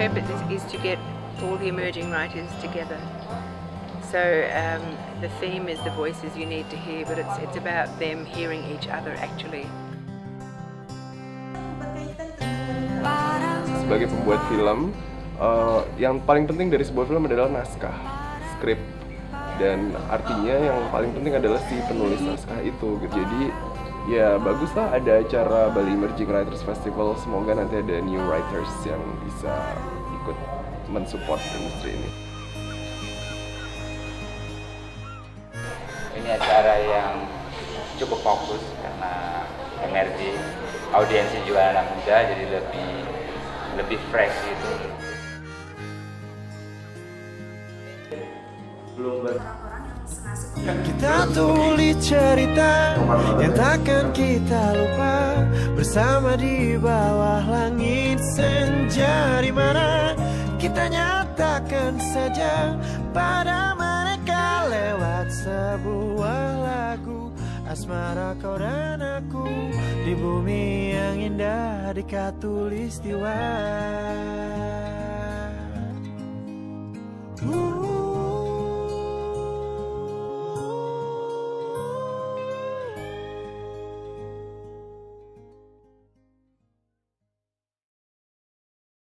the emerging writers together. So um, the theme is the voices you need to hear, but it's it's about them hearing each other actually. Sebagai pembuat film, uh, yang paling penting dari sebuah film adalah naskah, skrip, dan artinya yang paling penting adalah si penulis naskah itu. Jadi ya bagus lah ada acara Bali Emerging Writers Festival. Semoga nanti ada new writers yang bisa ikut mensupport industri ini. Ini acara yang cukup fokus karena energi audiensi juga anak muda jadi lebih lebih fresh gitu. Belum ber Kita tulis cerita yang takkan kita lupa Bersama di bawah langit senja di mana Kita nyatakan saja pada mereka lewat sebuah lagu Asmara kau dan aku di bumi yang indah di katulistiwa. Uh.